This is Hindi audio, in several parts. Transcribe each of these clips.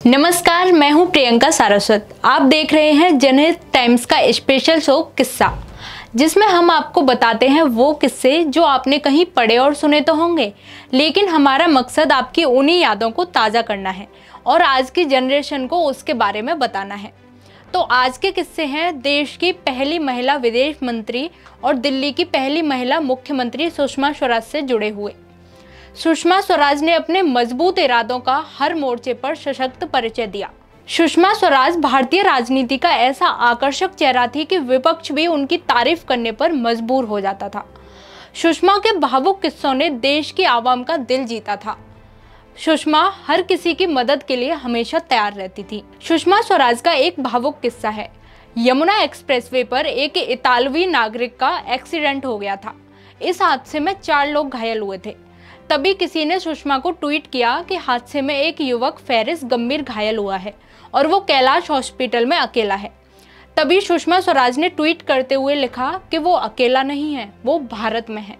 नमस्कार, मैं हूँ प्रियंका सारस्वत। आप देख रहे हैं जनहित टाइम्स का स्पेशल शो किस्सा, जिसमें हम आपको बताते हैं वो किस्से जो आपने कहीं पढ़े और सुने तो होंगे, लेकिन हमारा मकसद आपकी उन्हीं यादों को ताज़ा करना है और आज की जनरेशन को उसके बारे में बताना है। तो आज के किस्से हैं, देश की पहली महिला विदेश मंत्री और दिल्ली की पहली महिला मुख्यमंत्री सुषमा स्वराज से जुड़े हुए। सुषमा स्वराज ने अपने मज़बूत इरादों का हर मोर्चे पर सशक्त परिचय दिया। सुषमा स्वराज भारतीय राजनीति का ऐसा आकर्षक चेहरा थी कि विपक्ष भी उनकी तारीफ़ करने पर मजबूर हो जाता था। सुषमा के भावुक किस्सों ने देश की आवाम का दिल जीता था। सुषमा हर किसी की मदद के लिए हमेशा तैयार रहती थी। सुषमा स्वराज का एक भावुक किस्सा है। यमुना एक्सप्रेसवे पर एक इतालवी नागरिक का एक्सीडेंट हो गया था। इस हादसे में चार लोग घायल हुए थे। तभी किसी ने सुषमा को ट्वीट किया कि हादसे में एक युवक फेरिस गंभीर घायल हुआ है और वो कैलाश हॉस्पिटल में अकेला है। तभी सुषमा स्वराज ने ट्वीट करते हुए लिखा कि वो अकेला नहीं है, वो भारत में है।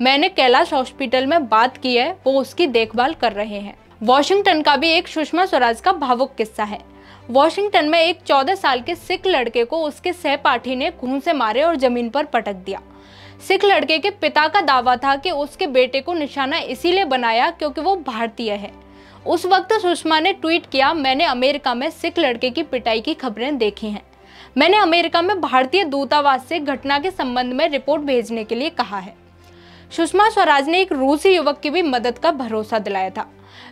मैंने कैलाश हॉस्पिटल में बात की है, वो उसकी देखभाल कर रहे हैं। वॉशिंगटन का भी एक सुषमा स्वराज का भावुक किस्सा है। वॉशिंगटन में एक चौदह साल के सिख लड़के को उसके सहपाठी ने खून से मारे और ज़मीन पर पटक दिया। सिख लड़के के पिता का दावा था कि उसके बेटे को निशाना इसीलिए बनाया क्योंकि वो भारतीय है। उस वक्त सुषमा ने ट्वीट किया, मैंने अमेरिका में सिख लड़के की पिटाई की खबरें देखी हैं। मैंने अमेरिका में भारतीय दूतावास से घटना के संबंध में रिपोर्ट भेजने के लिए कहा है। सुषमा स्वराज ने एक रूसी युवक की भी मदद का भरोसा दिलाया था।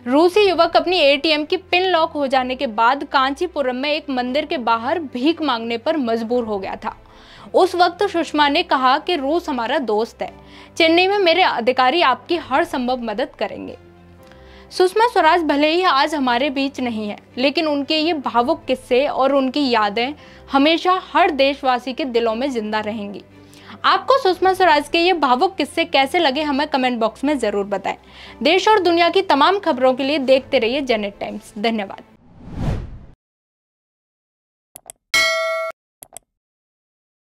रूसी युवक अपनी एटीएम की पिन लॉक हो जाने के बाद कांचीपुरम में एक मंदिर के बाहर भीख मांगने पर मजबूर हो गया था। उस वक्त सुषमा ने कहा कि रूस हमारा दोस्त है। चेन्नई में मेरे अधिकारी आपकी हर संभव मदद करेंगे। सुषमा स्वराज भले ही आज हमारे बीच नहीं है, लेकिन उनके ये भावुक किस्से और उनकी यादें हमेशा हर देशवासी के दिलों में ज़िंदा रहेंगी। आपको सुषमा स्वराज के ये भावुक किस्से कैसे लगे, हमें कमेंट बॉक्स में ज़रूर बताएँ। देश और दुनिया की तमाम खबरों के लिए देखते रहिए जेनेट टाइम्स। धन्यवाद।